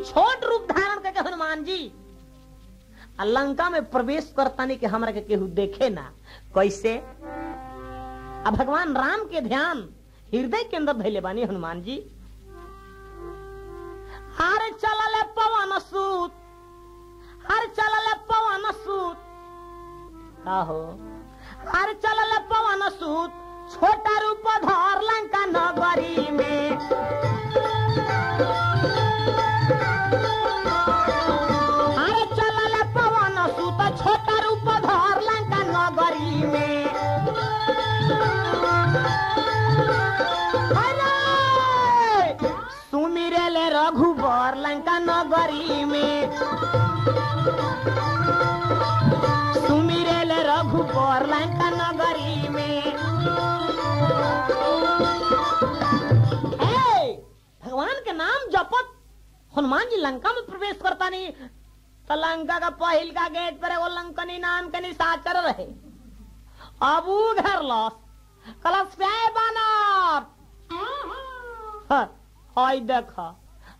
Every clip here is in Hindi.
छोट रूप धारण करके हनुमान जी लंका में प्रवेश करता नहीं कि हमरा के केहू देखे ना। कैसे? अब भगवान राम के ध्यान हृदय के अंदर धैले बानी हनुमान जी। अरे चलल पवन सूत अरे चलल पवन सूत। का हो? अरे चलल पवन सूत, छोटा रूप धर लंका नगरी में। रघुबर लंका नगरी में। सुमिरेले रघुबर लंका नगरी में। भगवान के नाम जपत हनुमान जी लंका में प्रवेश करता नहीं। तो लंका का पहिल का गेट पर एगो लंकनी नाम के निशाचर रहे। अब घर लॉस कलश आए बानर। हाँ,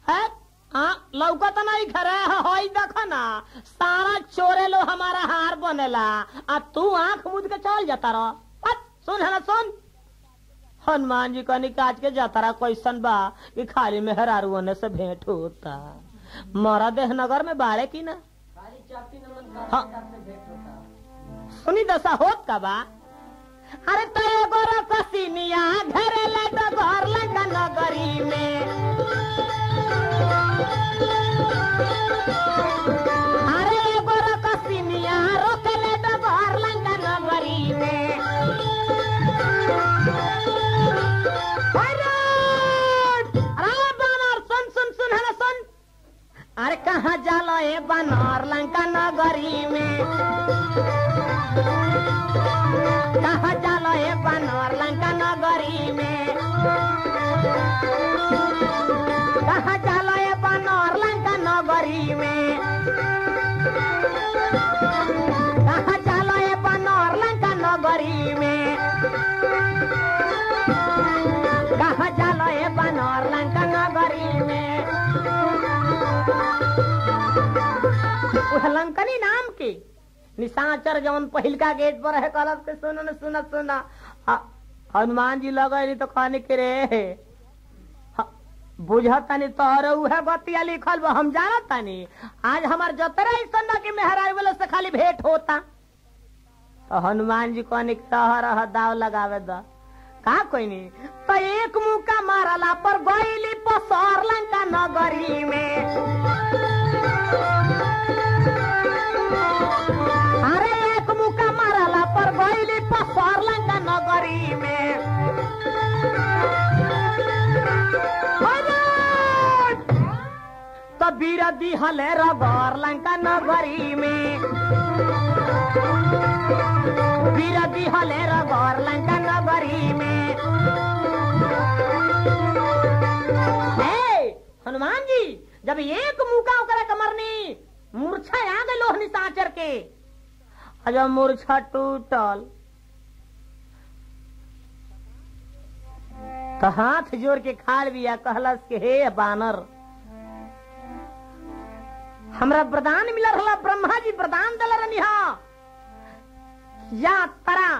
है हाँ लौका तो नहीं घरे हई देख ना। सारा चोरे लो हमारा हार बनेला। आ तू आँख मुद के चल जाता रह सुन है ना सुन। हनुमान जी कहनी काज के जाता रहा कैसन बा कि खाली में हरारू होने से भेंट होता। मरा देह नगर में बाड़े की ना? हाँ। सुनी दशा होत का बा? अरे तो एगो रकसिनिया घरे ले तो घर लगा नगरी में। अरे एगो रकसिनिया रोके कहाँ बनार लंका नगरी में। कहा चलो बानर लंका नगरी में? निशाचर जवन पहिलका गेट पर है कलश के सुन, न सुन सुन। हनुमान जी लगे तो कहने के रे बुझतानी तोहर उहे बतिया लिखल हम जानतानी। आज हमार जतरा ऐसा ना कि मेहरारू वाला से खाली भेंट होता। तो हनुमान जी कहने के रह दाव लगावे द। का कोई नहीं तो एक मुका मारला पर गईली पसर लंका नगरी में। पर गईली नगरी में। अरे! तो दिहले रगर लंका नगरी में। बीर दिहले लंका नगरी में। हनुमान जी, जब एक मुका ओकरा कमरनी, मूर्छा आ गई लोहनी साचर के। जब मूर्छा टूटल। तो हाथ जोड़ के खाड़ बिया कहलस के, हे बानर, हमरा वरदान मिलल रहा ब्रह्मा जी वरदान दिल रहनी या तरा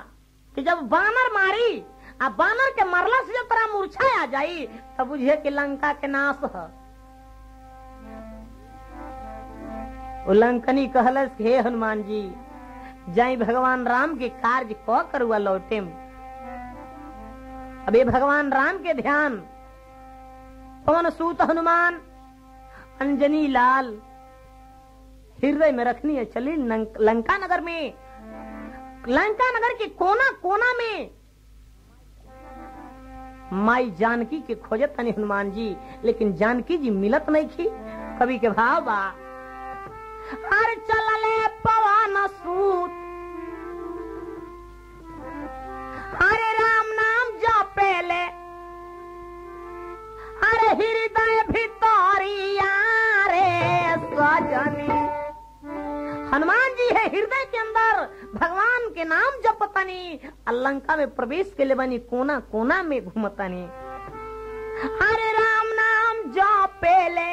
कि जब बानर मारी, आ बानर के मरला से जब तरा मूर्छा आ जाई तब बुझे कि लंका के नाश है। उल्लंकनी कहलस हे हनुमान जी जाई भगवान राम के कार्य क करुआ लौटेम। अबे भगवान राम के ध्यान। पवन सूत हनुमान? अंजनी लाल। हृदय में रखनी है चली लंका नगर में। लंका नगर के कोना कोना में। माई जानकी के खोजत हनुमान जी, लेकिन जानकी जी मिलत नहीं थी। कभी के भाव बा। अरे चलले पवन सूत। अरे राम नाम जपेले अरे हृदय भितरिया रे सजनी हनुमान जी है हृदय के अंदर, भगवान के नाम जपतनी। आ लंका में प्रवेश के लिए बनी कोना कोना में घूमतनी। हरे राम नाम जपेले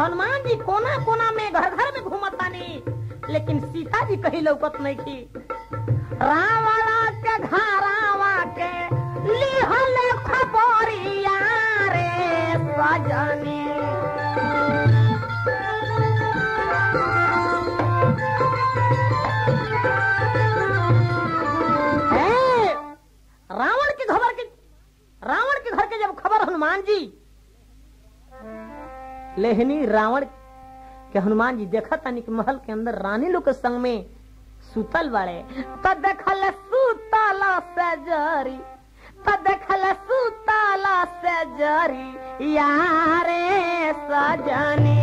हनुमान जी कोना कोना में घर घर में घूमतानी लेकिन सीता जी कहीं लौकत नहीं की रावण के घरावा के लिहल खबरिया रे सजनी रावण के खबर के रावण के घर के जब खबर हनुमान जी लेहनी रावण के हनुमान जी देखा तानी कि महल के अंदर रानी लोग के संग में सुतल बाड़े तो देखल सुतल से जरी तो देखल सुतल से जरी, यारे सजनी।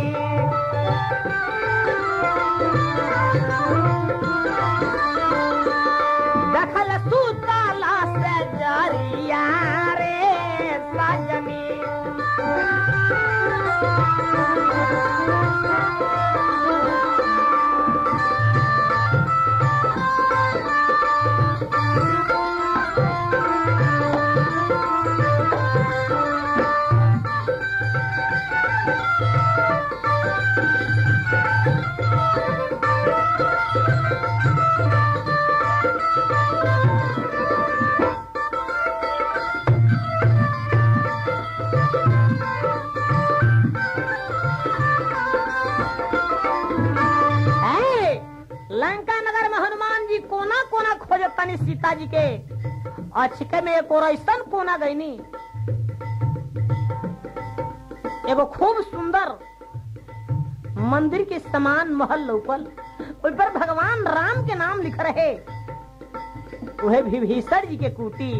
देखल सुतल से ज़रिया रे सीता जी के अचके में एक और ऐसा कोना गईनी। एगो खूब सुंदर मंदिर के समान महल लौकल। उस पर भगवान राम के नाम लिख रहे। वह विभीषण जी के कुटी।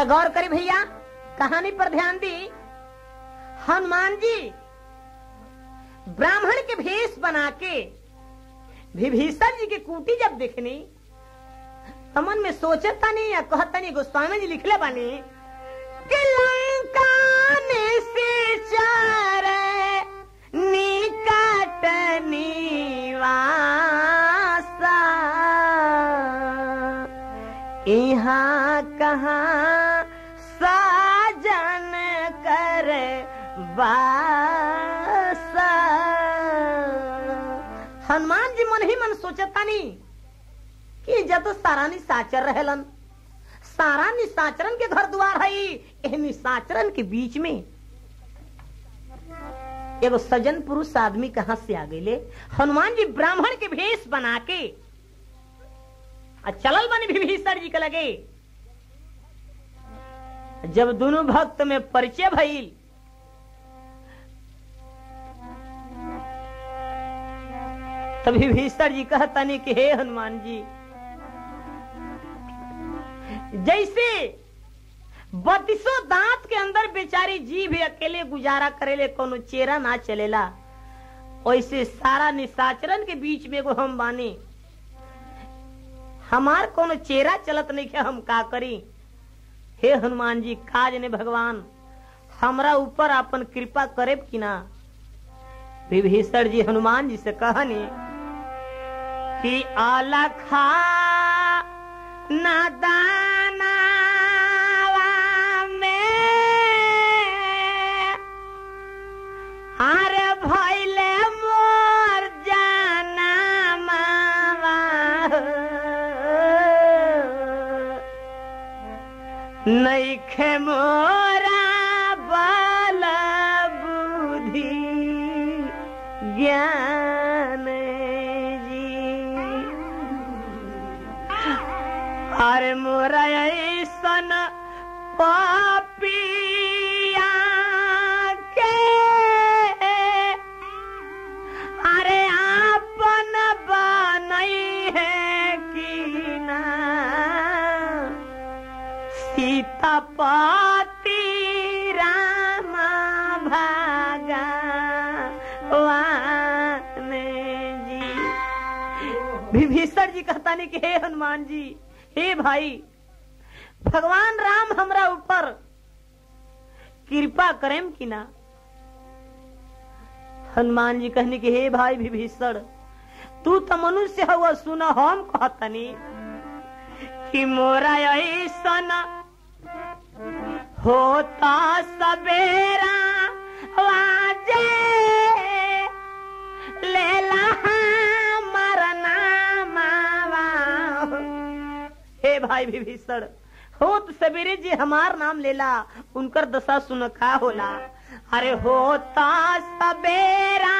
अच्छा गौर करी भैया। कहानी पर ध्यान दी। हनुमान जी, ब्राह्मण के भेष बना के, विभीषण जी की कुटी जब देखनी मन में सोचता नहीं या कहता नहीं, गोस्वामी जी लिखले बानी, कि लंका से चार, निकट निवासा। यहाँ कहाँ नहीं कि जब तो सारा निशाचर रहेलन। सारा निशाचरन के घर द्वार है निशाचरन के बीच में। एगो सजन पुरुष आदमी कहाँ से आ गए हनुमान जी ब्राह्मण के भेष बना के। आ चलल बने विभीषण जी के लगे। जब दोनों भक्त में परिचय भइल तब विभीषण जी कहतनी कि हे हनुमान जी, जैसे बत्तीसों दांत के अंदर बेचारी जीभ अकेले गुजारा करेले, कोनो चेहरा ना चलेला, वैसे सारा निशाचरन के बीच में एगो हम बानी। हमार कोनो चेहरा चलत नहीं के हम का करी? हे हनुमान जी, काज ने भगवान, हमरा ऊपर अपन कृपा करे कि ना? विभीषण जी हनुमान जी से कहनी कि अलखा नादाना अरे भैले मोर जाना मावा। नैखे ऐसन पापिया के। अरे आपन बनई है कि सीता पति राम भागा जी। विभीषण जी कहता नहीं कि हे हनुमान जी, हे भाई भगवान राम हमरा ऊपर। कृपा करेम कि ना? हनुमान जी कहने कि, हे भाई विभीषण, तू तो मनुष्य हुआ सुना हम कहतनी कि मोरा यही ऐसन होता सवेरा वाजे लेला मरना मावा। हे भाई विभीषण होत सवेरे जी हमार नाम लेला, उनकर दशा सुन का होला। अरे होता सवेरा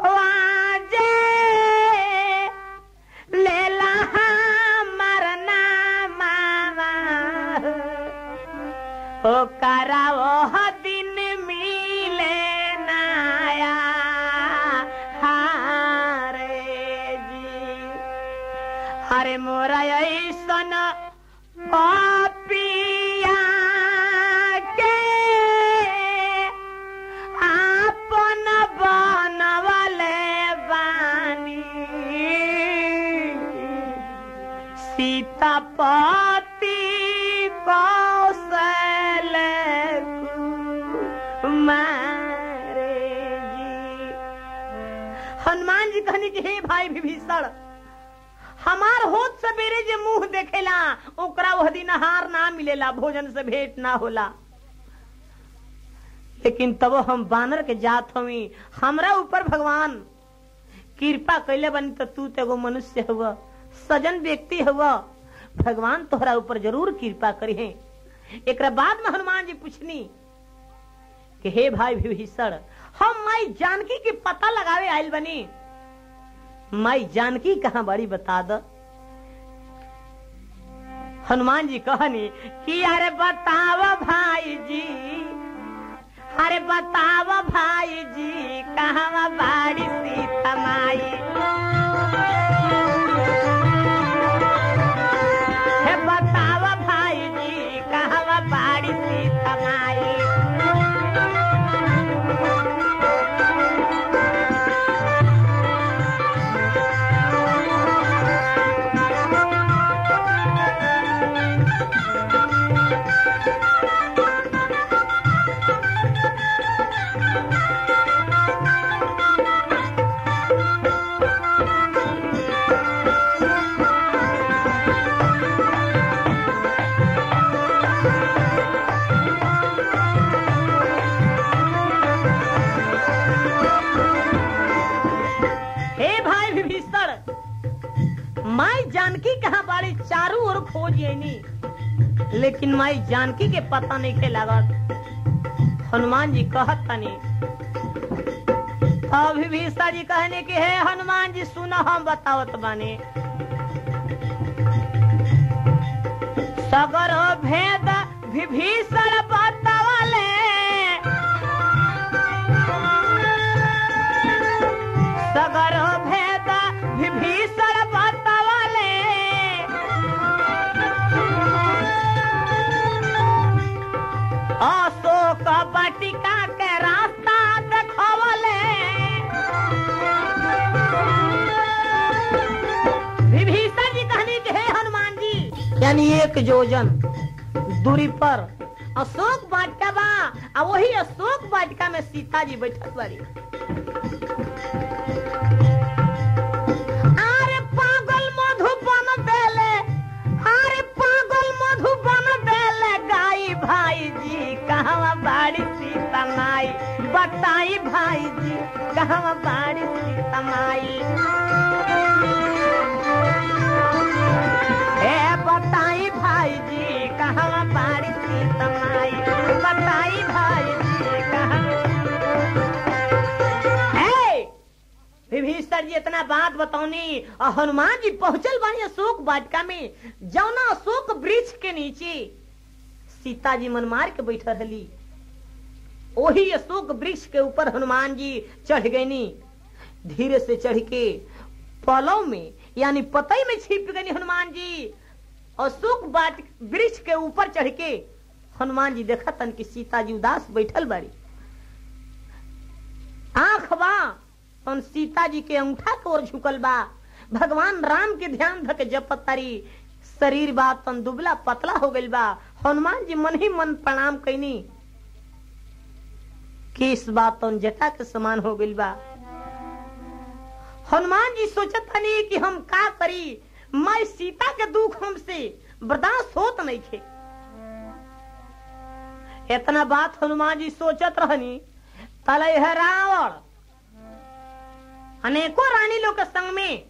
वाजे लेला मरना मावा ओ करावो दिन मिले नाया। हारे जी। हरे मोरा ऐसन पापिया सीतापति कौशल कुमारे जी। हनुमान जी कहनी कि, हे भाई विभीषण, हमार होत सवेरे जे मुँह देखेला, ओकरा वह दिन हार ना मिलेला, भोजन से भेंट ना होला। लेकिन तब हम बानर के जात हमी, हमरा ऊपर भगवान, कृपा कैले बनी तो तू तो एगो मनुष्य हुआ सजन व्यक्ति हुआ भगवान तोहरा ऊपर ज़रूर कृपा करी है। एक बाद में हनुमान जी पूछनी कि, हे भाई विभीषण, हम माई जानकी के पता लगावे आयल बनी। माई जानकी कहा बड़ी बता द? हनुमान जी कहनी कि, अरे बताव भाई जी, अरे बताव भाई जी, कहा बाड़ी सीता माई? लेकिन माई जानकी के पता नहीं के हनुमान जी कहत तनी तब विभीषण जी कहने की है हनुमान जी, सुना हम बतावत बने। सगर भेद विभीषण यानी एक योजन, दूरी पर। अशोक वाटिका बा वही अशोक वाटिका में सीता जी बैठक बाड़ी जी इतना बात और हनुमान जी पहुंचल बानी अशोक वाटिका में, जौना अशोक वृक्ष के नीचे। सीता जी मन मार के बैठल रहली। वही अशोक वृक्ष के ऊपर हनुमान जी चढ़ गईनी। धीरे से चढ़ के पलव में, यानी पतई में छिप गई हनुमान जी। अशोक वाट वृक्ष के ऊपर चढ़ के हनुमान जी देखा तन कि सीता जी उदास बैठल बारी। आँख बा और सीता जी के अंगूठा के झुकल बा। भगवान राम के ध्यान धक जपत तारी शरीर बा, तन दुबला, पतला हो गइल बा। हनुमान जी मन ही मन प्रणाम कैनी कि इस बात जटा के समान हो गइल बा। हनुमान जी सोचत तनी कि हम का करी? मैं सीता के दुख हमसे बर्दाश्त होत नहीं थे इतना बात हनुमान जी सोचत रहनी। तले है रावण अनेकों रानी लोग के संग में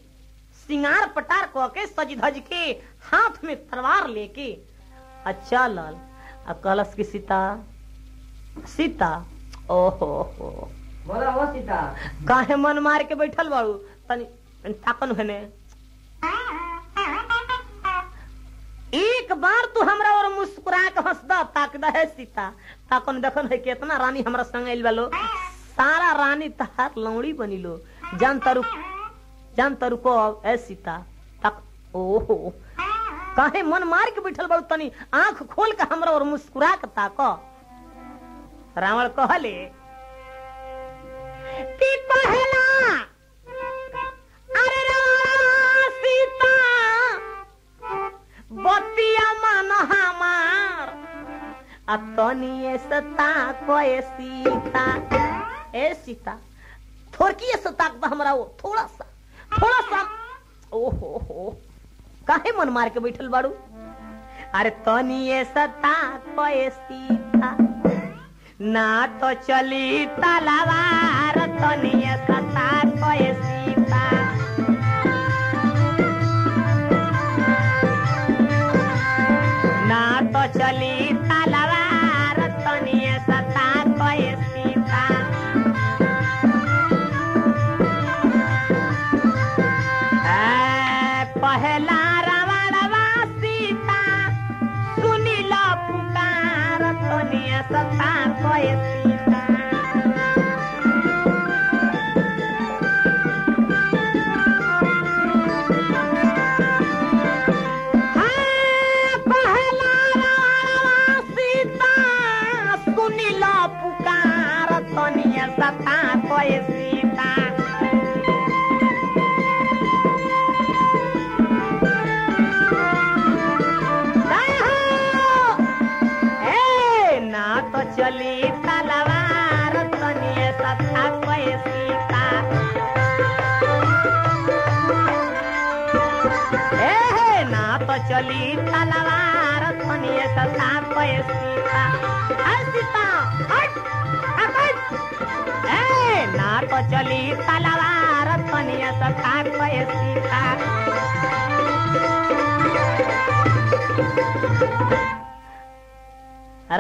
सिंगार पटार क के सज धज के हाथ में तलवार लेके। अच्छा लाल आ कलश की सीता सीता ओहो हो। बोला हो सीता। काहे मन मार के बैठल बाड़ू? तनी ताकन हने। एक बार तू हमरा और मुस्कुरा के हंसदा ताकदा है सीता। ताकन देखन है कितना रानी हमरा संग आइल बालो। सारा रानी तहार लौड़ी बनी लो जान तारू को सीता तक ओहो। काहे मन मार के बैठल बाड़ू तनी? आँख खोल के हमरा और मुस्कुरा के ताको। रावण कहले पहला। अरे सीता। बतिया मन हमार। सता सीता। ए सीता थोड़की सताक हमरा वो, थोड़ा सा थोड़ा सा। ओहो हो, काहे मन मार के बैठल बाड़ू? अरे तनिए सता कोए सीता। ना तो चली तलवार तनिए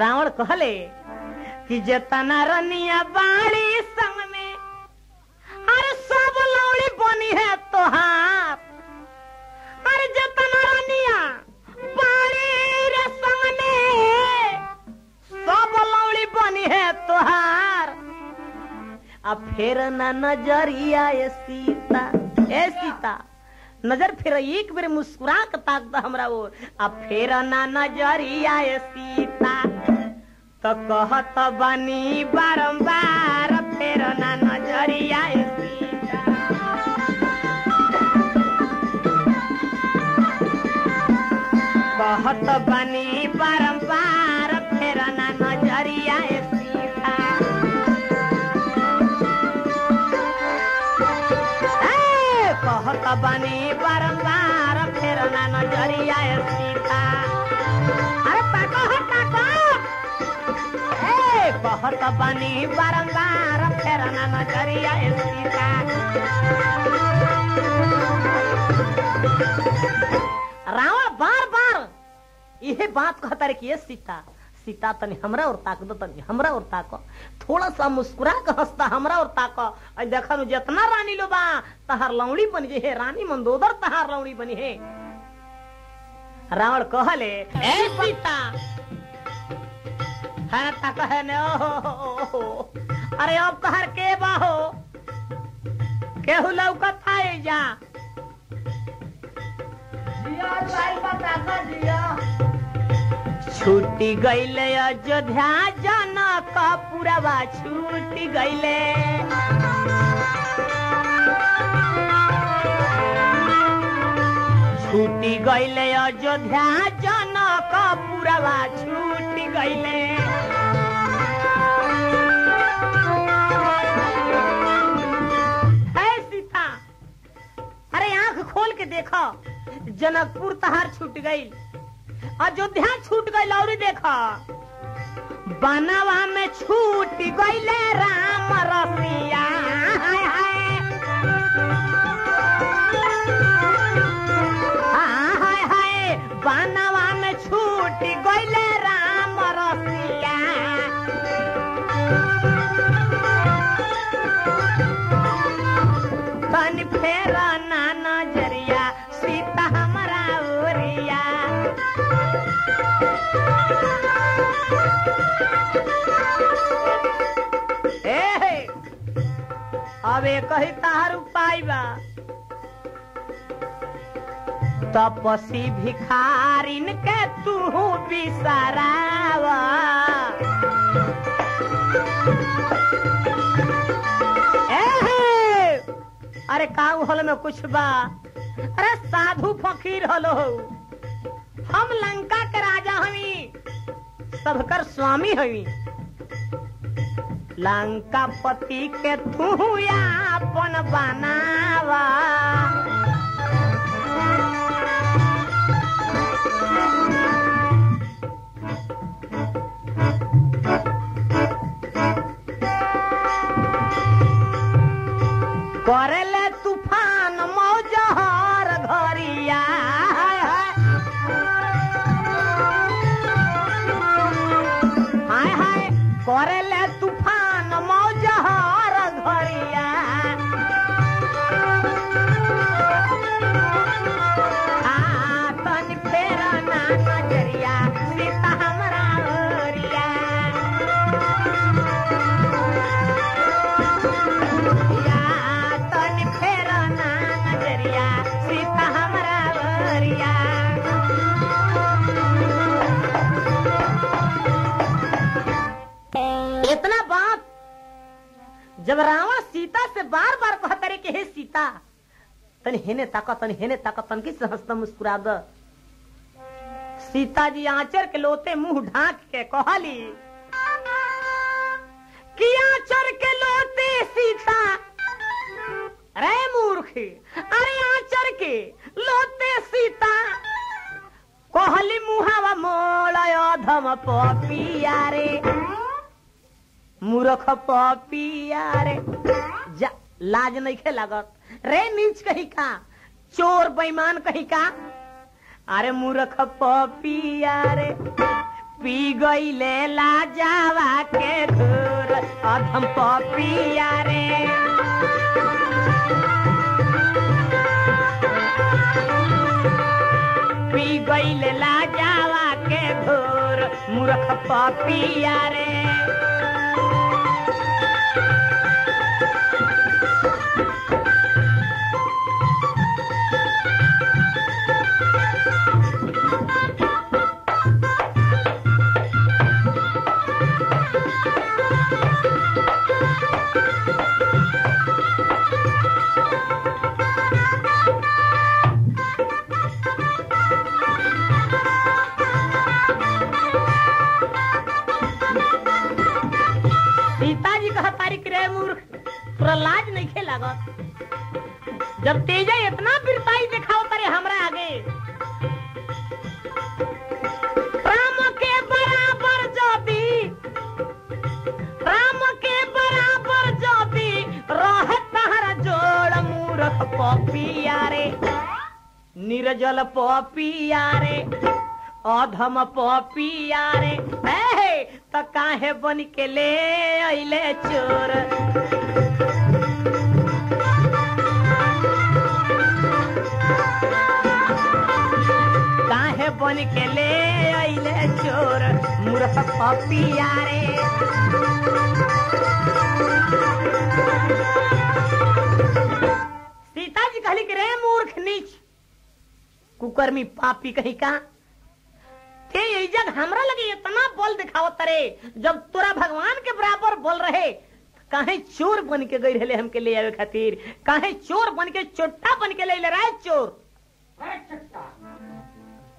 रावण कहले कि जतना रनिया बाड़ी संग में अरे सब लौड़ी बनी है तोहार। अब फिर न नज़रिया ए सीता ए सीता, नज़र फिर एक बेर मुस्कुरा के ताक दा हमरा ओर अब फिर ना नज़रिया सीता तो कहत बनी बारंबार, फिर ना नज़रिया सीता। कहत ए कहत बनी बारंबार फेरना नज़रिया सीता रावण बार बार यही बात कहता रे कि ये सीता सीता तनी हमरा और ताक दो तनी हमरा और ताको। थोड़ा सा मुस्कुरा के हंसता हमरा और ताको। आई देखा नु जितना रानी लो बा तहार लौड़ी बन जे हे रानी मंदोदर तहार लौड़ी बनी है। रावण कहले ए सीता है ताक है ने हो, हो, हो। अरे अब तहार के बा हो केहू लौकत आए जा। छूटी गईले अयोध्या जनक पुरवा छूटी गईले। छूटी गईले अयोध्या जनक पुरवा छूटी गईले। खोल के देखा, जनकपुर तहार छूट गई, अयोध्या छूट गई और देखा। बनवा में छूट गई राम रसिया। अब एक ही तार उपाय बा। तपसी भिखारिन के तू बिसरावा। अरे काऊ हल में कुछ बा। अरे साधु फकीर हलो हम लंका के राजा हमी। सबकर स्वामी हमी। लंका पति के तू बनावा। जब रावण सीता से बार बार कहता रे कि, हे सीता, तन हेने ताका तन हेने ताका तन किस हंसता मुस्कुरा द? सीता जी आंचर के लोते मुँह ढांक के कहली, कि आंचर के लोते, सीता? अरे मूर्ख, अरे आंचर के लोते, सीता? कहली मुहावा मोड़ धम पपिया रे। मूर्ख पपिया रे जा, लाज नहीं खे लागत। रे नीच कही का? चोर, बेईमान कही का? अरे मूर्ख पपिया रे पी गईले लाजावा के घोर, अधम पपिया रे पी गईले लाजावा के घोर, मूर्ख पपिया रे thank you रे अधम पपिया रे त काहे बन के ले अइले चोर? काहे बन के ले अइले चोर, मूर्ख पपिया रे कुकर्मी पापी कहीं का? ते यही जग हमरा लगे इतना बल दिखावत रे जब तोरा भगवान के बराबर बोल रहे काहे चोर बन के गई रहे हमके ले आवे खातिर? काहे चोर बन के चोट्टा बन के ले ले रहा है चोर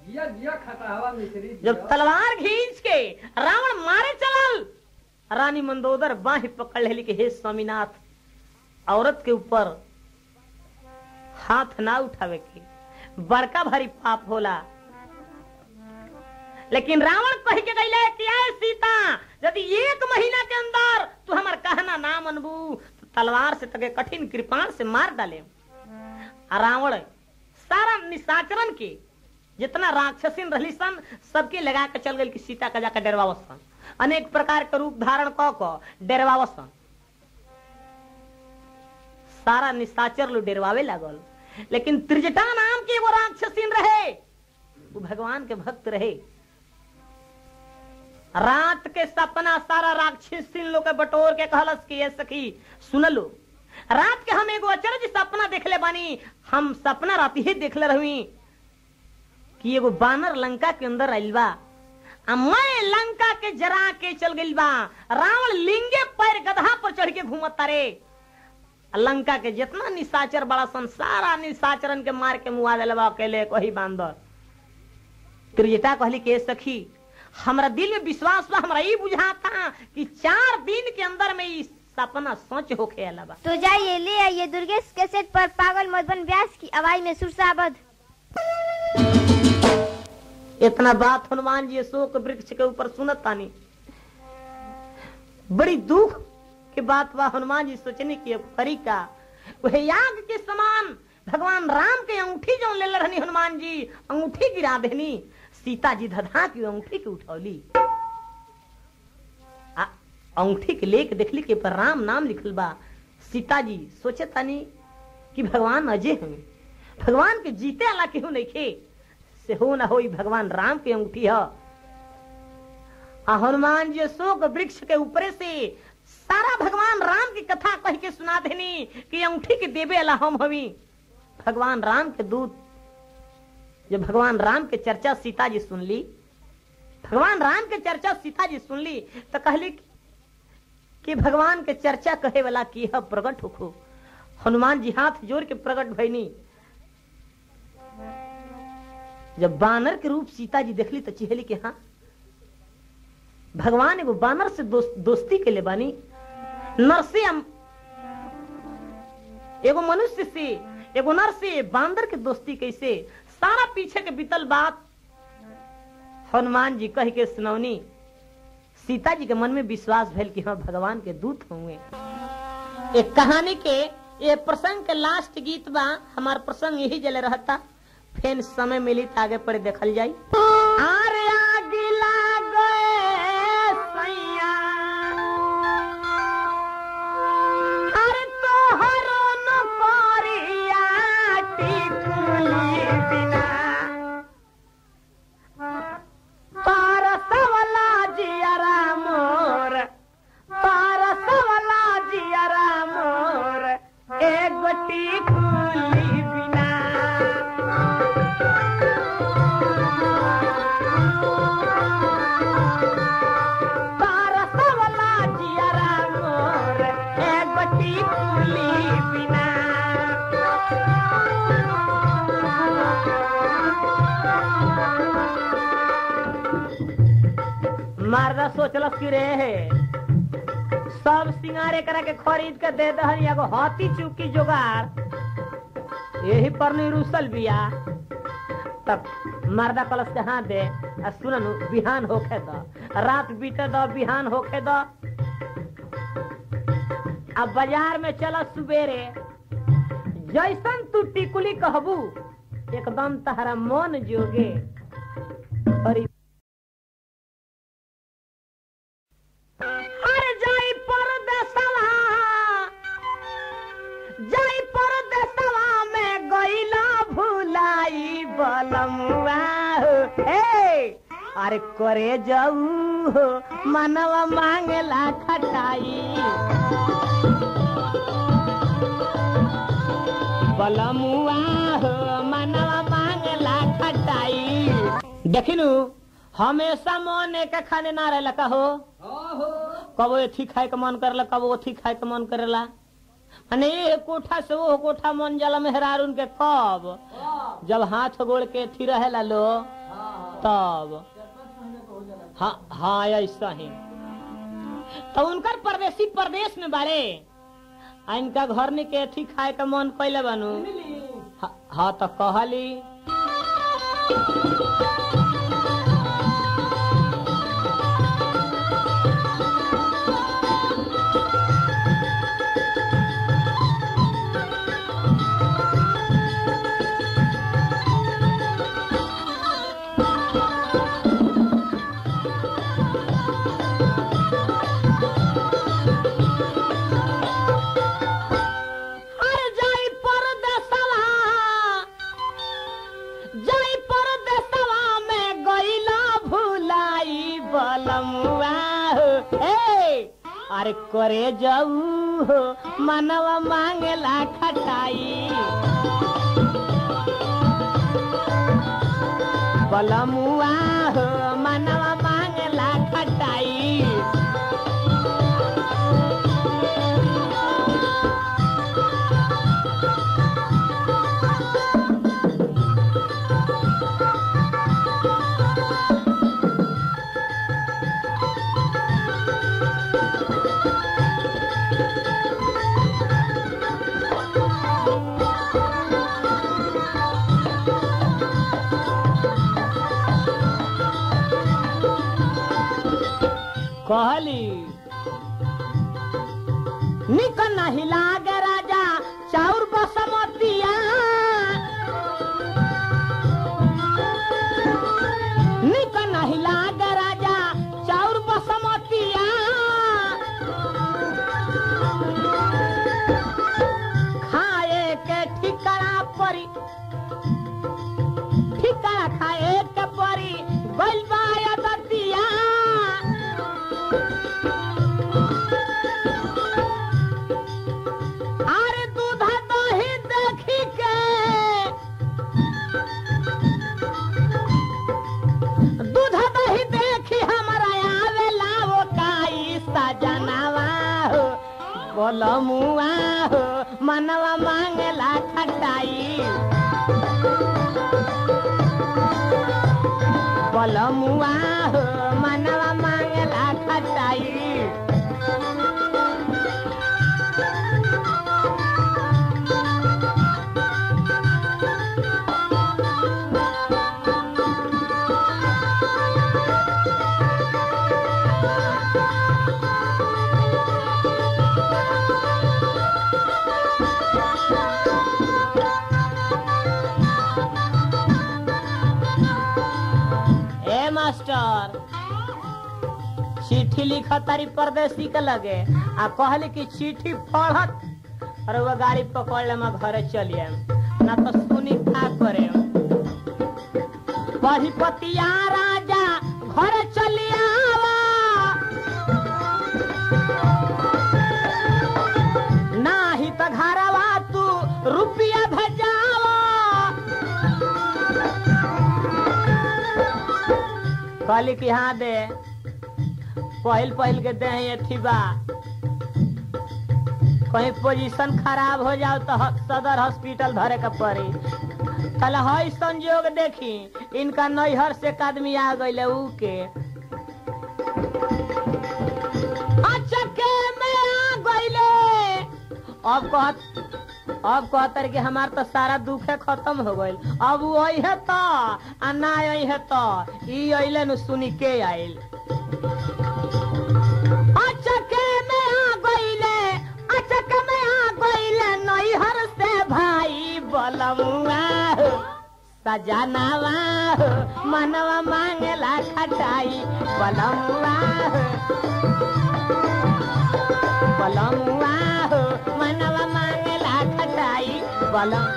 दिया दिया खाता हवा मिश्री जब तलवार घींच के रावण मारे चलल रानी मंदोदर बाह पकड़ लेली के हे स्वामीनाथ औरत के ऊपर हाथ ना उठावे के। बड़का भारी पाप होला। लेकिन रावण कह के गईले सीता, यदि एक महीना के अंदर तू हमार कहना ना मनबू तो तलवार से तके कठिन कृपाण से मार डाले। रावण, सारा निशाचरण के, जितना राक्षसीन रही सन, सबके लगा के चल गई कि सीता का जाकर डरवावस सन। अनेक प्रकार के रूप धारण क क डरवावस सन। सारा निशाचर लोग डरवावे लागल। लेकिन त्रिजटा नाम के एगो राक्षसीन रहे। वो भगवान के भक्त रहे। रात के सपना सारा राक्षसीन लोग बटोर के कहलस कि ये सखी, सुन लो। रात के हम एगो अचरज सपना देखले बानी, हम सपना रात ही देखले रही। कि एगो बानर लंका के अंदर आइल बा। मैं लंका के जरा के चल गइल बा। रावण लिंगे पैर गधा पर चढ़ के घूमता रे आ लंका के जितना निशाचर बड़ा सन सारा निशाचरन के मार के मुआ दिल अकेले कही बांदर। त्रिजटा कहली के सखी हमरा दिल में विश्वास बा हमरा ई बुझाता कि चार दिन के अंदर में ई सपना सच होके बा तो जाइए ले आइए दुर्गेश कैसेट पर पागल मधुबन व्यास की आवाज़ में सुरसाबद इतना बात हनुमान जी अशोक वृक्ष के ऊपर सुनत तानी बड़ी दुख की बात बा हनुमान जी सोचने की अब का। वह याग के समान भगवान राम के अंगूठी जो ले रहनी हनुमान जी, अंगूठी गिरा देनी। सीता जी धधा की अंगूठी के उठौली। अंगूठी के लेके देखली के पर राम नाम लिखल बा। सीता जी सोचे तानी कि भगवान अजय हमें भगवान के जीते अला केहू नहीं खे से हो न हो भगवान राम के अंगूठी है। हनुमान जी अशोक वृक्ष के ऊपर से सारा भगवान राम की कथा कह के सुना देनी कि अंगूठी के देवे अला हम हमी भगवान राम के दूत जब भगवान राम के चर्चा सीता जी सुन ली भगवान राम के चर्चा सीता जी सुन ली तो कहली कि भगवान के चर्चा कहे वाला की है प्रकट होखो। हनुमान जी हाथ जोड़ के प्रगट भैनी जब बानर के रूप सीता जी देखली तो चिहली के हाँ भगवान एगो बानर से दोस्त, दोस्ती के लिए बानी। नर से हम एगो मनुष्य से, एगो नर से बांदर के दोस्ती कैसे? सारा पीछे के बीतल बात। हनुमान जी कह के, सुनौनी, सीता जी के मन में विश्वास भेल कि हाँ भगवान के दूत होंगे। एक कहानी के ये प्रसंग के लास्ट गीत बा, हमार प्रसंग यही जले रहता। फेन समय मिली तो आगे पर देखल जाई। आरे आगे लागे मारदा सोचलस कि रे सब सिंगारे करा के खरीद के दे दहन एगो हाथी चुकी जोगार। यही पर नहीं रुसल बिया। तब मर्दा कलश के हाथ दे, आ सुन नु बिहान होखे द। रात बीते द, बिहान होखे द। अब बाज़ार में चला सुबेरे। जैसन तू टिकुली कहबू, एकदम तहरा मन जोगे। अरे अरे करे जाऊ। हो मनवा मांगला खटाई। बलमुआ हो मनवा मांगला खटाई। देखिनु हमेशा मन एक खाने ना रहेला कहो आहो कबो एथी खाए के मन करेला कबो ओथी खाए के मन करेला। माने ये कोठा से वो कोठा मन जाला मेहरारून के कब? जब हाथ गोड़ के एथी रहेला लो तब। हाँ हाँ ऐसा है। तो उनकर परदेसी परदेश में बारे। इनका घर में के अथी खाए का मन कैले बनू। हाँ- हाँ तो कहली अरे करे जाऊ हो मनवा मांगला खटाई। बलमुआ परदेसी लगे। आ कहली कि चिट्ठी पढ़त और वो गाड़ी पकड़ ले घरे चलिए ना तो सुनी खा करे पतिया राजा, घर चलिया कहली कि हाँ दे पहिल पहल के दे एथी बा कहीं पोजीशन खराब हो जाओ तो सदर हॉस्पिटल धरे के पड़ी। कल हई संजोग देखी, इनका नैहर से एक आदमी आ ऊ के। अब कहत, अब कहतर कि हमार तो सारा दुखे खत्म हो गइल। अब वो है तो आ ना है तो ई अइले न सुनी के आइल। सजनावा मनवा मांगला खटाई बलमुआ हो। बलमुआ मनवा मांगला खटाई बलम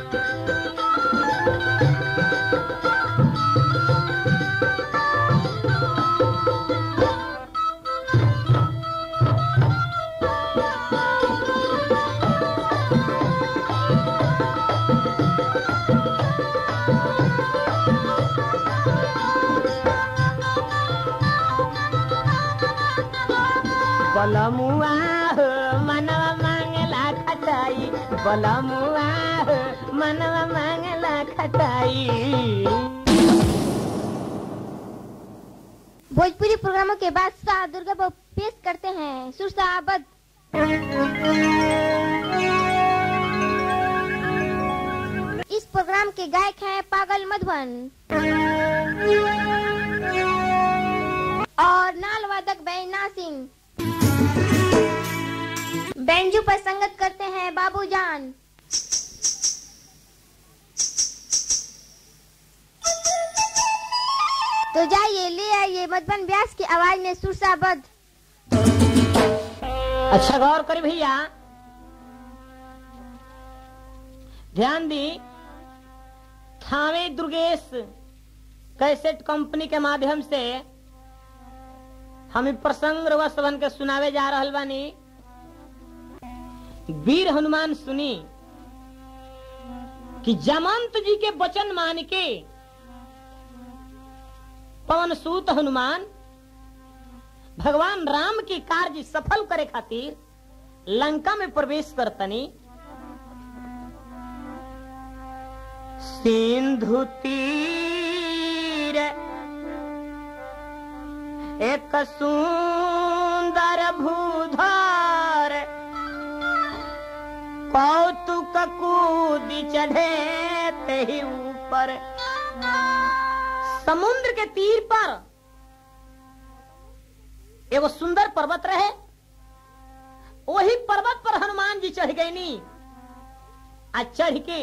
बलमुआ हो, मनवा मांगला खटाई। बलमुआ हो, मनवा मांगला खटाई। भोजपुरी प्रोग्रामों के बाद शाह दुर्गा पेश करते हैं सुरसाबद इस प्रोग्राम के गायक हैं पागल मधुबन। और नाल वादक बैना सिंह। बेंजू पर संगत करते हैं बाबू जान। तो जाइए, ले आइए मधुबन व्यास की आवाज़ में सुरसाबद अच्छा गौर करी भैया। ध्यान दी, थावे दुर्गेश, कैसेट कंपनी के माध्यम से हम प्रसंग सबन के सुनावे जा रहल बानी। वीर हनुमान सुनी कि जमंत जी के वचन मान के पवन सूत हनुमान भगवान राम के कार्य सफल करे खातिर लंका में प्रवेश करतनी। सिंधु तीर एक सुंदर भूधर। कौतुक कूद चढ़े ते ऊपर। समुद्र के तीर पर एगो सुंदर पर्वत रहे। वही पर्वत पर हनुमान जी चढ़ गए नी आ चढ़ के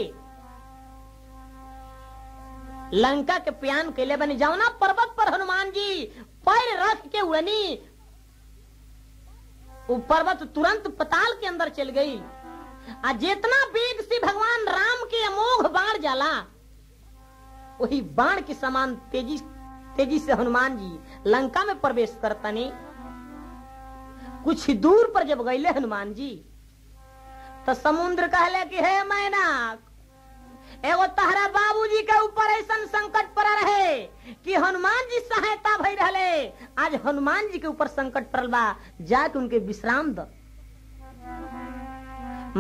लंका के प्यान कैले बनी। जाओना पर्वत पर हनुमान जी। पैर रख के उड़नी। वो पर्वत तुरंत पताल के अंदर चल गई। आ जितना वेग से भगवान राम के अमोघ बाण जाला, वही बाण के समान तेज़ी तेज़ी से हनुमान जी लंका में प्रवेश करतनी। कुछ दूर पर जब गईले हनुमान जी तो समुद्र कहले कि, हे मैनाक एगो तहरा बाबूजी के ऊपर ऐसा संकट पड़ा रहे कि हनुमान जी सहायता भई रहे आज हनुमान जी के ऊपर संकट पड़ल बा जाके उनके विश्राम द।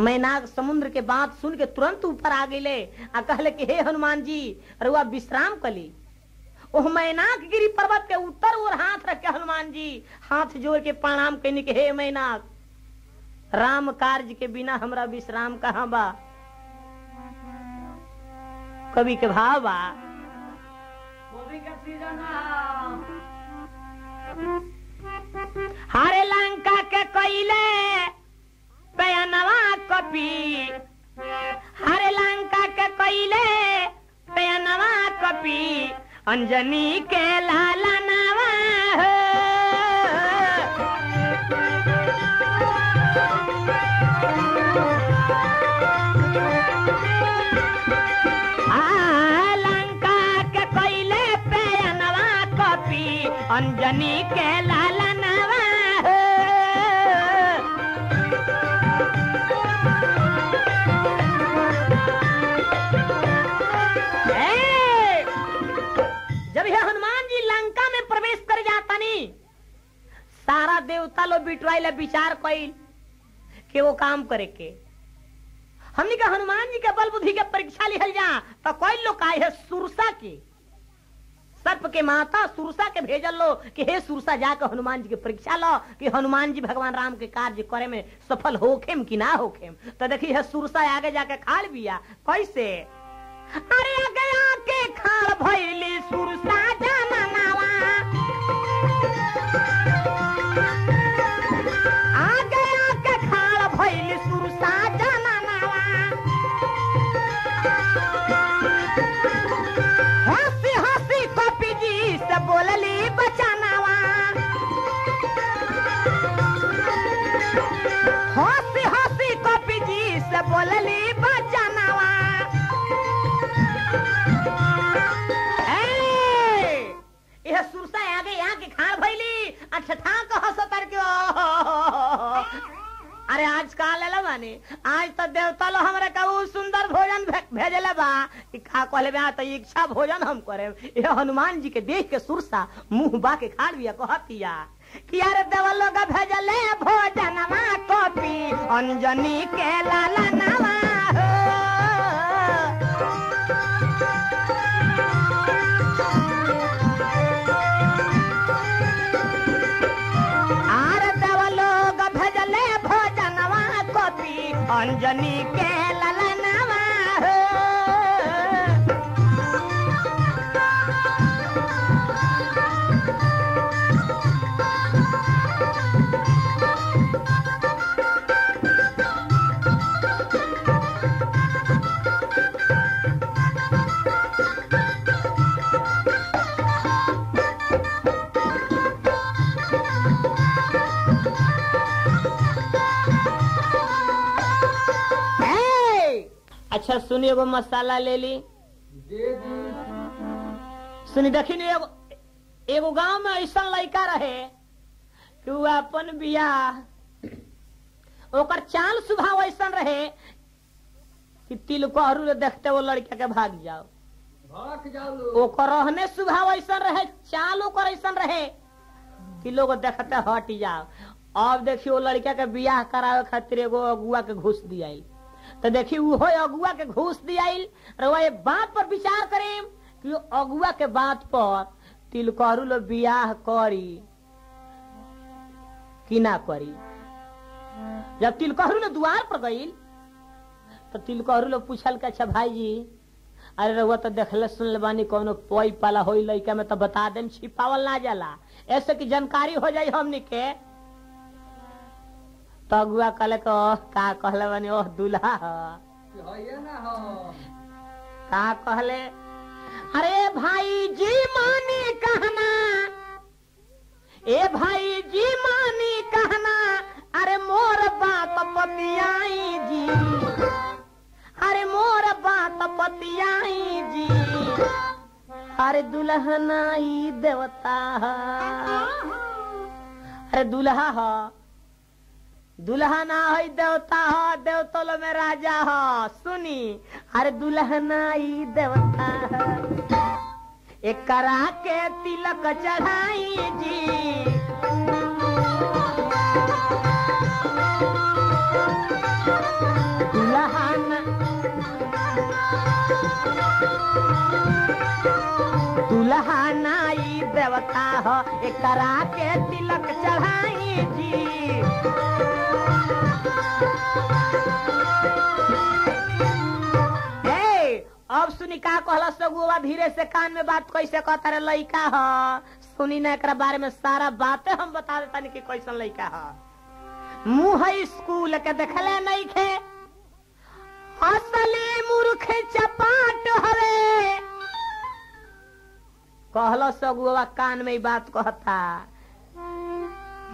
मैनाक समुद्र के बात सुन के तुरंत ऊपर आ गईले आ कहले कि, हे हनुमान जी रुआ विश्राम कली। ओह मैनाक गिरी पर्वत के उत्तर ओर हाथ रख के हनुमान जी हाथ जोड़ के प्रणाम कहने के, हे मैनाक राम कार्य के बिना हमरा विश्राम कहाँ बा? कवि के भाव बा हरे लंका के कोयले बयानवा कपी। हरे लंका के कोयले बयानवा कपी। अंजनी के लाला नवा हो। देवता लोग बिटवाइले विचार कइल कि वो काम करे के। हमने कहा, हनुमान जी के बल बुद्धि के परीक्षा लिहल जा तो कोई लोग आए है सुरसा के। सर्प के माता सुरसा के भेजल लो कि हे सुरसा, जाकर हनुमान जी की परीक्षा लो कि हनुमान जी भगवान राम के कार्य करे में सफल होखेम कि ना होखेम। तो देखी है सुरसा, आगे जाके खाड़ बिया। कैसे? अरे गया के खाड़ भैली सुरसा। अरे आज का ले आज तो देवता लो हमारे का उ सुंदर भोजन भेजले बा। तो इच्छा भोजन हम करे ये हनुमान जी के देख के सुरसा, मुँह बा के खाड़ बिया कहतिया कि देवल लोग कॉपी अंजनी के लाला नवा। हो अंजनी के अच्छा सुनिए एगो मसाला ले ली। सुनी देखी नी, एगो एगो गाँव में ऐसा लड़का रहे, कि वो अपन बियाह ओकर चाल स्वभाव ऐसा रहे, कि तिल को देखते वो लड़का के भाग जाओ। ओकर रहने स्वभाव ऐसा रहे, चाल ओकर ऐसा रहे, कि लोग देखते हट जाओ। अब देखियो वो लड़का के बियाह करावे खातिर एगो अगुआ के घूस दियाई तो देखी वो अगुआ के घूस दियाई रउआ ये बात पर विचार करें कि अगुआ के बात पर तिलकहरू लो बियाह करी कि ना करी। जब तिलकहरू लो द्वार पर गई तो तिलकहरू लो पूछल के अच्छा भाई जी, अरे रउआ तो देखले, सुनले बानी कौनो पोई पाला होई, लइका में तो बता देम, छिपावल ना जाला। ऐसे की जानकारी हो जाई हमनी के तो अगुआ कहले को का कहले बानी? ओह दूल्हा ह। है ना हो। का कहले अरे भाई जी मानी कहना ए भाई जी मानी कहना अरे मोर बात पतियाई जी अरे मोर बात पतियाई जी अरे दुल्हनाई देवता अरे दुल्हा ह दुल्हा ना है देवता, ह देवतल में राजा, ह, सुनी। अरे दुल्हना ई देवता ह। एक करा के तिलक चढ़ाई जी। दुल्हन। दुल्हना देवता, ह, एक करा के तिलक चढ़ाई जी। अब सुनी का कहला सगुआ धीरे से कान में बात कैसे कहता रे लइका ह? सुनी ना एकरा बारे में सारा बातें हम बता देता कि कैसन लइका ह। मुँह है स्कूल के देखले नहीं खे। असली मूर्ख चपाट हवे। कहला सगुआ कान में बात कहता।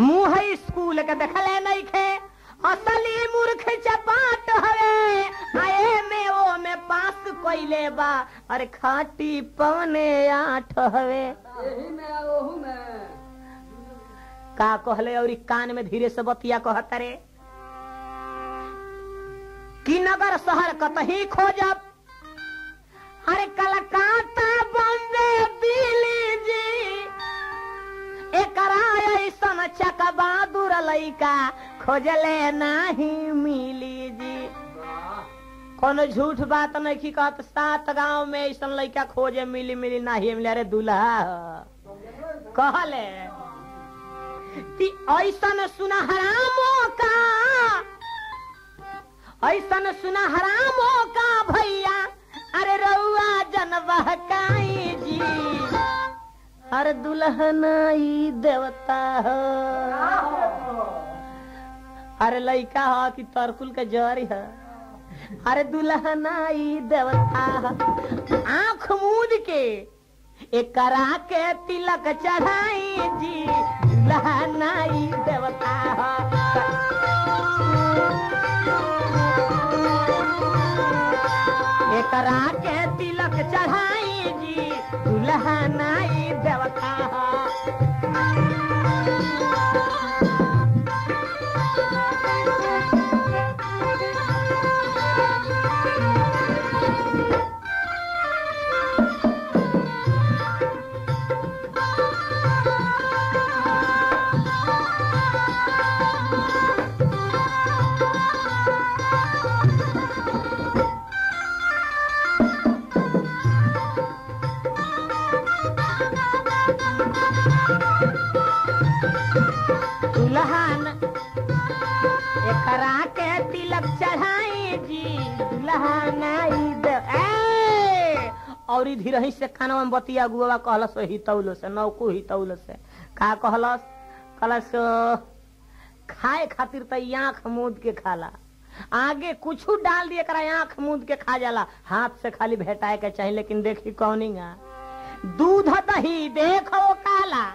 मुँह है स्कूल के देखले नहीं खे। असली मूर्ख चपाट हवे। आए में ओ में पास कोइले बा अरे खाटी पवने आठ हवे। यही में ओहू में। का कहले और कान में धीरे से बतिया कहता रे कि नगर शहर कतही खोजब? अरे कलकत्ता बॉम्बे दिल्ली जी। एकरा ऐसन चक बहादुर लइका। खोजले नाही मिली जी। कोनो झूठ बात नहीं कहत, सात गाँव में ऐसा लड़का खोजे मिली मिली नाही मिले। अरे दूल्हा। कहले, कि ऐसन सुनहरामो का ऐसन सुनहरामो का भैया, अरे रउआ जन बहकाई जी। अरे दुल्हन देवता हो। अरे लइका ह कि तरकुल के जरी ह। अरे दुल्हन ई देवता आँख मूद के एकरा के तिलक चढ़ाई जी। दुल्हन ई देवता ह। एकरा के तिलक चढ़ाई जी। दुल्हन ई देवता ई से खानवा में बतिया गुआ कहलस हितौलो से नौको हितौलो से का कहलस? कहलस, खाए खातिर त आँख मूद के खाला। आगे कुछ डाल दिए एकरा आँख मूद के खा जाला। हाथ से खाली भेटाए के चाहिए लेकिन देखी कौनिंगा। दूध दही देखो काला।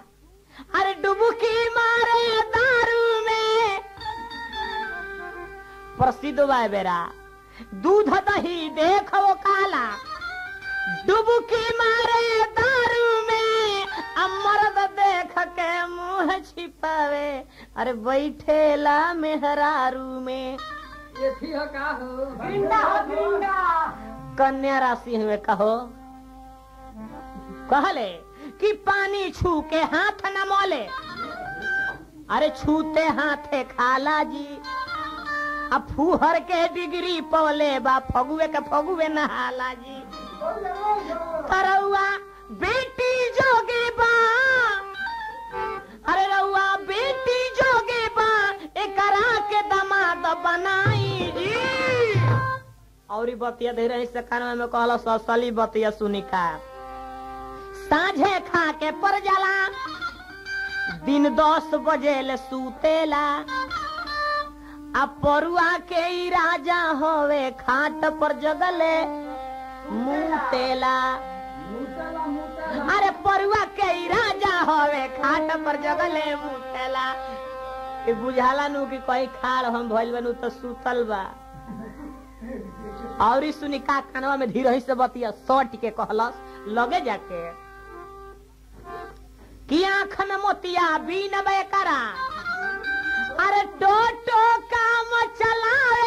अरे डुबकी मारे दारू में प्रसिद्ध बेरा। दूध दही देखो काला। डुबकी मारे दारू में अब मर्द देख के मुँह छिपावे। अरे बैठेला मेहरारू में। ये थी हो का हो कन्या राशि में कहो। कहले कि पानी छू के हाथ न मोले। अरे छूते हाथे खाला जी अब फूहर के डिग्री पवले बा फगुए के फगुए नहाला जी बतिया दे रही से में कहला, ससली बतिया सुनी साझे खा के पर जाला। दिन दस बजे ले सूतेला। आ परुआ के राजा होवे, खाट पर जगले। मुतेला। अरे परुआ के राजा होवे, खाट पर जगले मुतेला। ई बुझाला नु कि कोई खाड़ हम भइल बनू तो सुतल बा। और सुनी का कानवा में धीरही से बतिया, सट के कहलस, लगे जाके। कि आँख में मोतिया बीन बेकरा अरे टोटो काम चलावेला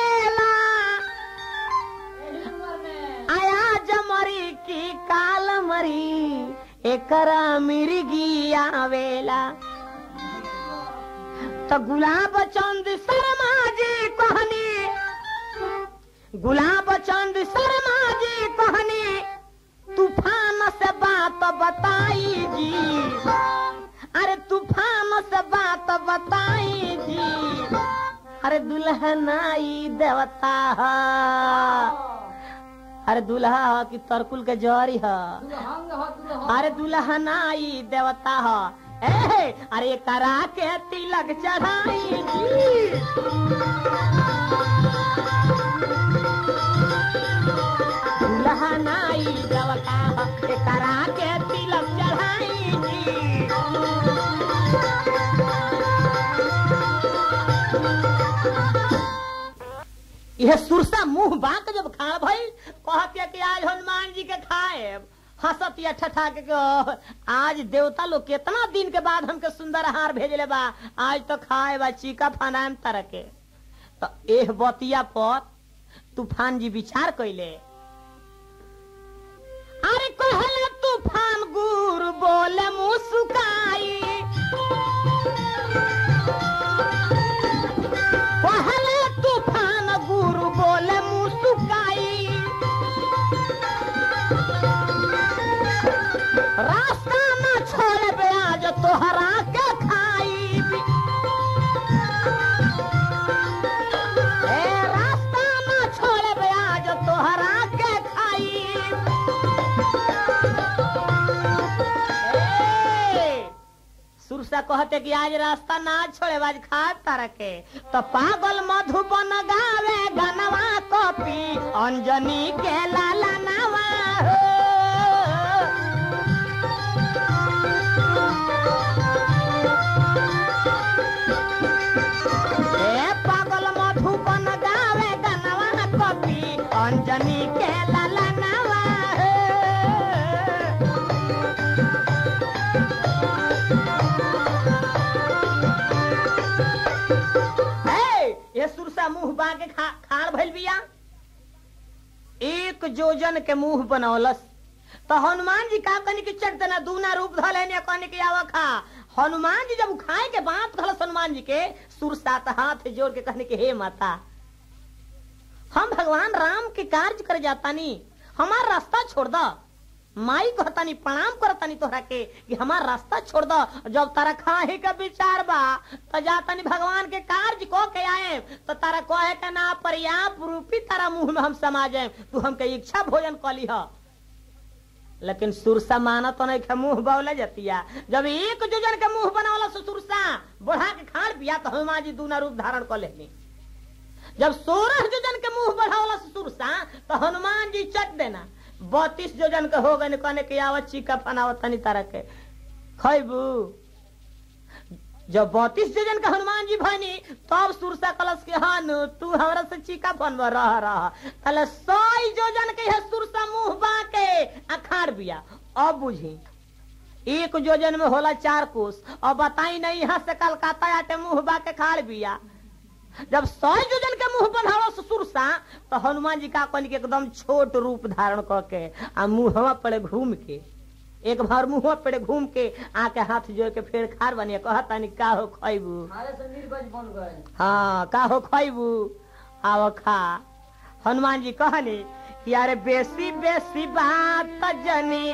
की काल मरी, एकरा मिर्गी आवेला। तो गुलाब चंद शर्मा जी कहनी, गुलाब चंद शर्मा जी कहनी, तूफ़ान से बात बताई जी। अरे तूफ़ान से बात बताई जी। अरे दुल्हन आई देवता अरे दुल्हा कि तरकुल के जरी ह। अरे दुल्हन आई देवता ह। ए अरे करा के तिलक चढ़ाई। चढ़ाई। यह सुरसा मुँह बांक जब खा भई कहतिया कि आज हनुमान जी के खाए हंसतिया ठठा के आज देवता लोग कितना दिन के बाद हमके सुंदर हार भेजले बा। आज तो खाए बा चीका फनाम तरह के तो एह बतिया पर तूफ़ान जी विचार कैले अरे कहले तूफ़ान गुर बोले मुस्काई कहते कि आज रास्ता ना छोड़े, आज खा तारा तो पागल मधुबन गावे गनवा कॉपी। अंजनी के लाला नावा एक जोजन के मुँह बनौलस। तो हनुमान जी का कहने की चट देना दूना रूप धले ने की आवा खा हनुमान जी जब खाए के बात कहलस हनुमान जी के, सुर सात हाथ जोड़ के कहने की हे माता, हम भगवान राम के कार्य कर जाता नहीं हमारा रास्ता छोड़ द। माई कहतानी प्रणाम करतानी तोहरा के कि हमार रास्ता छोड़ द। जब तारा खाहे का विचार बा तो जातानी भगवान के कार्य को के आए तो तारा कहे के ना, पर्याप्त रूपी तारा मुँह में हम समा जाए तू हमके इच्छा भोजन कली ह लेकिन सुरसा माना तो नहीं मुँह बौले जतिया। जब एक जोजन के मुँह बनावला सुरसा बढ़ा के खाड़ पिया तो हनुमान जी दूना रूप धारण कर लेनी जब सोलह जोजन के मुँह बढ़ावला सुरसा तो हनुमान जी चट देना। बत्तीस जोजन के हो गए कहने के आवत चिका फनावत तनी तरह के। खैबू जब बत्तीस जोजन के हनुमान जी भनी तब सुरसा कलश के हन, तू हमरा से चिका फनब रह रह। तले सौ जोजन के है सुरसा मुँह बाके, अखाड़ बिया। अब बुझी, एक जोजन में होला चार कोस और बताई नहीं यहाँ से कलकत्ता आटे मुँह बाके खाड़ बिया। जब सौ जोजन के मुँह बनावो सुरसा तो हनुमान जी का कहनी के एकदम छोट रूप धारण करके आ मुंहवा पड़े घूम के एक बार मुँह पड़े घूम के आके हाथ जोड़ के फिर खार बनिए कहतानी का हो खैबू हमारे से निर्बज बन गए। हाँ का हो खैबू आओ खा। हनुमान जी कहनी कि अरे बेसी बेसी बात जनी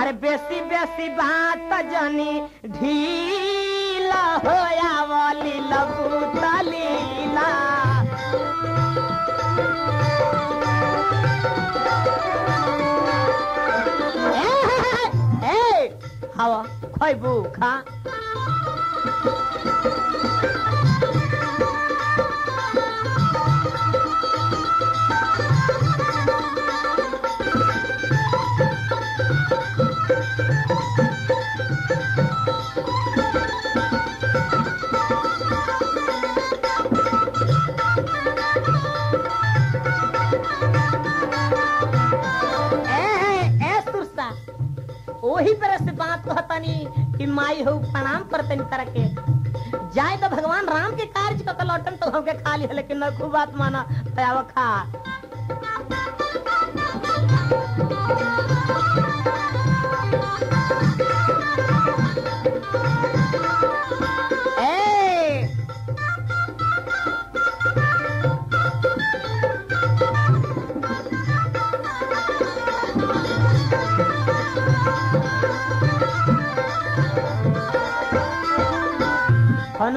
अरे बेसी बेसी बात जनी ढीला होया वाली लबूता लीला ए, ए, वही तरह से बात कहतनी कि माई हो प्रणाम करतनी तरह के। जाए तो भगवान राम के कार्य का लौटन तो हमके खा लिया लेकिन न खूब बात माना तयाव खा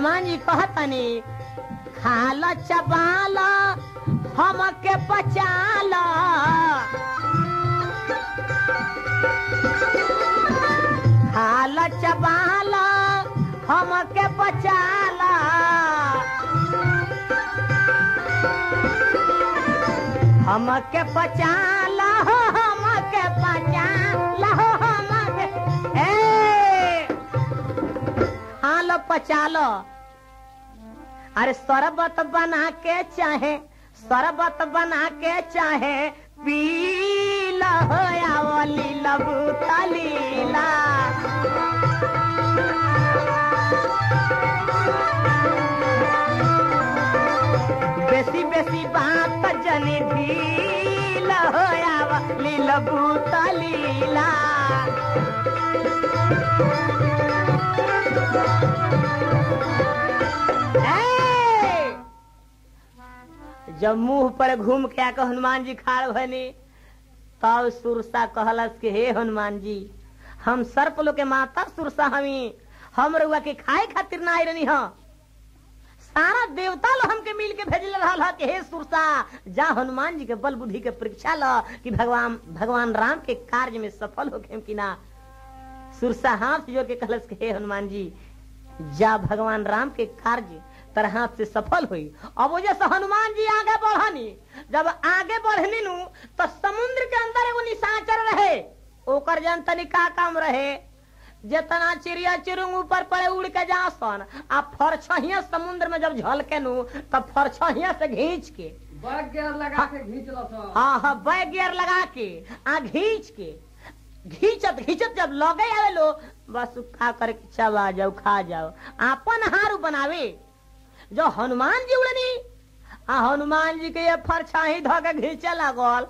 हनुमान जी कहतनी, खाल चबाल, हमके पचाल खाल चबाल, हमके पचाल हमके पचाल हो हमके पचाल हो हमके ए! हालो पचालो। अरे शरबत बना के चाहे, शरबत बना के चाहे, पीला होया वाली लबूता लीला बेसी बेसी बात जनी ढीला वाली लबूता जब मुँह पर घूम के आके हनुमान जी खाड़ भनी, तब सुरसा कहलस कि, हे हनुमान जी, हम सर्प लोग के माता सुरसा हमी हम रउआ के खाए खातिर ना आई रहनी ह। सारा देवता लोग हमके मिल के भेजल रहल ह कि, हे सुरसा, जा हनुमान जी के बल बुद्धि के परीक्षा ल कि भगवान भगवान राम के कार्य में सफल हो कि ना? सुरसा हाथ जोड़ के कहलस कि, हे हनुमान जी, जा भगवान राम के कार्य तर हाथ से सफल हुई। अब वो जैसे हनुमान जी आगे बढ़नी जब आगे बढ़नी नु तो समुद्र के अंदर एगो निशाचर रहे ओकर जन तनी का काम रहे। जितना चिड़िया चिरुंग ऊपर पड़े उड़ के जा सन आ फरछहिया समुद्र में जब झलके नु तब फरछहिया से घींच के। बैग गियर लगा के घींच हाँ हाँ बैग गियर लगा के आ घींच के। घींचत घींचत जब लगे आवे लो बस खा करके चबा जाओ खा जाओ। आपन हारू बनावे। जो हनुमान जी उड़नी आ हनुमान जी के ये फरछाही ध के घींचे लागल।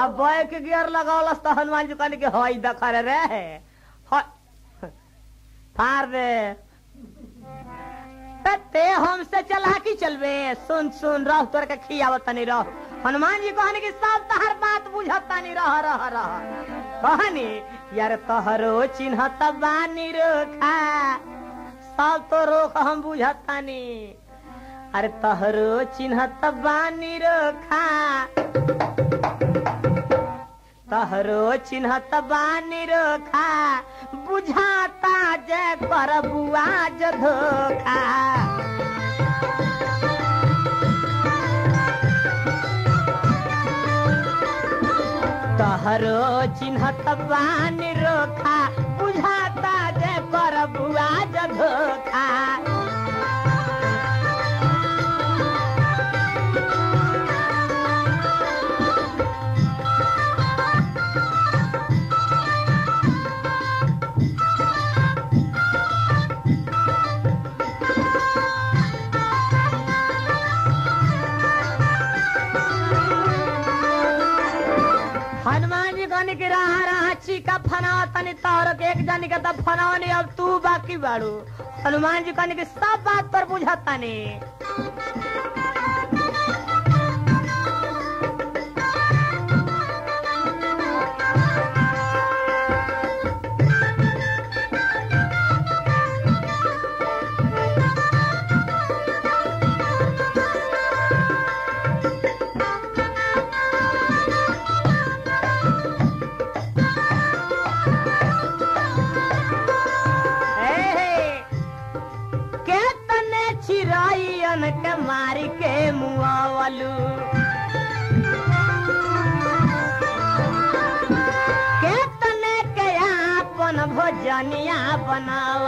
अब बैग गियर लगौलस तो हनुमान जी कहने के हई दखर रे। ह- फाड़ दे। त हमसे चला की चलबे? सुन सुन रह तोर के खियाव तनी रह। हनुमान जी कहने की सब तहर बात बुझत तनी रह रह रह। कहनी यार तहरो चिन्ह बानी रोखा सब तो रोक हम बुझत तनी अरे तहरो चिन्ह बानी रोखा तहरो चिन्ह बानी रोखा बुझाता जय कर बुआज धोखा। तहरो चिन्ह बानी रोखा बुझाता जय कर बुआज तनी तोहर के एक जानी का फनावनी अब तू बाकी बाड़ू। हनुमान जी कहने की सब बात पर बुझाता नहीं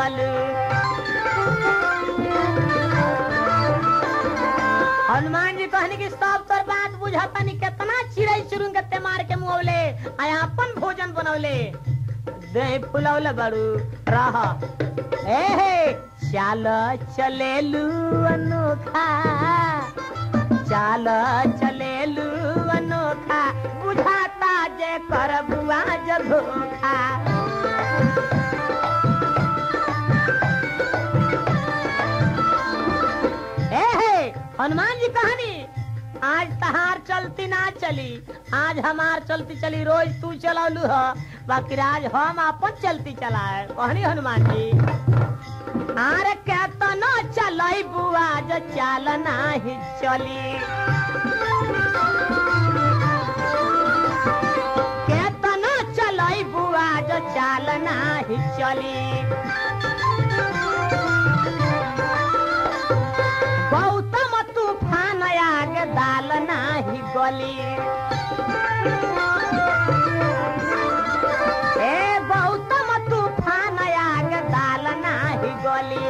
बनावलू हनुमान जी कहने की सब तोर बात बुझाता नहीं कितना चिड़ै चुरुंग के मार के मुआवले आ आपन भोजन बनवले। दे फुलौले बड़ू, रहा। ए हे, चाल चलेलू अनोखा। चाल चलेलू अनोखा, बुझाता जे कर बुआ हनुमान जी कहानी। आज तहार चलती ना चली, आज हमार चलती चली, रोज तू चलौलू ह बाकी आज हम अपन चलती चलाए। कहनी हनुमान जी, आरे केतनो चलई बुआ जो चाल नाही चली। केतनो चलई बुआ जो चाल नाही चली। नाही ए गौतम तूफ़ान आगे दाल नाही गली।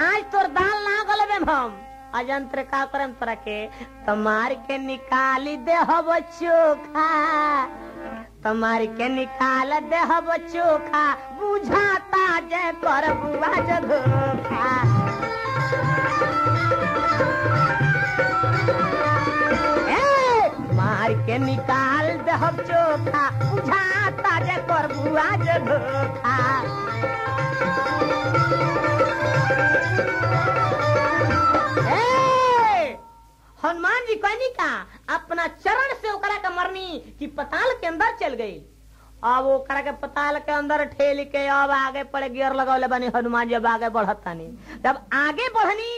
आज तोर दाल ना गलबे हम। अजंत्र का करम तोरा के, तमार के निकाली देहब चोखा। तमार के निकाल देहब चोखा। बुझाता जे कर बुआ जे के निकाल देहब चोखा, बुझाता जे कर बुआ जे धोखा। हनुमान जी कहनी का, अपना चरण से ओकरा के मरनी कि पताल के अंदर चल गई। अब ओकरा के पताल के अंदर ठेल के अब आगे पड़े गियर लगौले बनी, हनुमान जी अब आगे बढ़तानी। जब आगे बढ़नी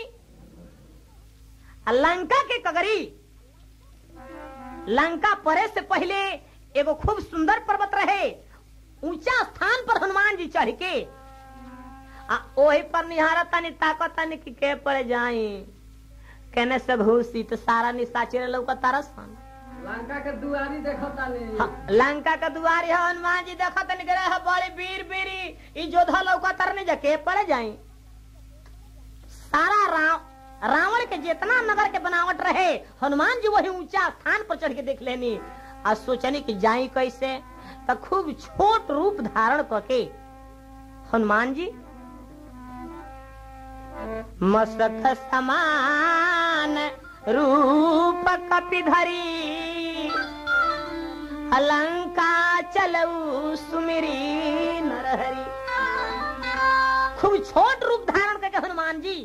लंका के कगरी लंका परे से पहले एगो खूब सुंदर पर्वत रहे। ऊँचा स्थान पर हनुमान जी चढ़ के आ ओही पर निहारत तानी ताकत तानी कि के पड़ जाई। कहने से भूसी तो सारा निशाचर लौका तारसन लंका के दुआरी देखो तानी। हाँ, लंका का दुआरी है हनुमान जी देखा तन गिरा है बड़ी वीर बीरी। ई जोधा लौका तरने जाके पड़ जाई। सारा राव रावण के जितना नगर के बनावट रहे, हनुमान जी वही ऊँचा स्थान पर चढ़ के देख लेनी। आ सोचनी की जाई कैसे? तो खूब छोट रूप धारण करके। हनुमान जी मस्तक समान रूप कपिधरी अलंका चलऊ सुमिरी नरहरी। खूब छोट रूप धारण करके हनुमान जी